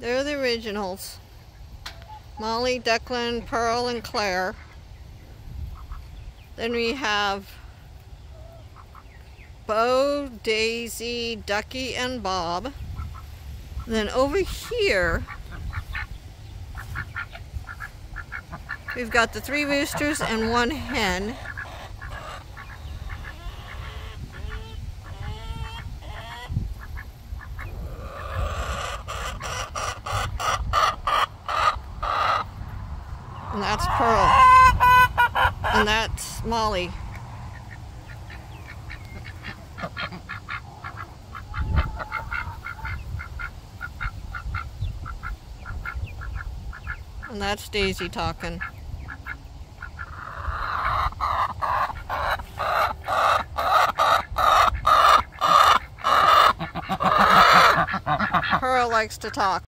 They're the originals. Molly, Declan, Pearl, and Claire. Then we have Bo, Daisy, Ducky, and Bob. then over here, we've got the three roosters and one hen. And that's Pearl. And that's Molly. And that's Daisy talking. Pearl likes to talk.